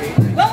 Well,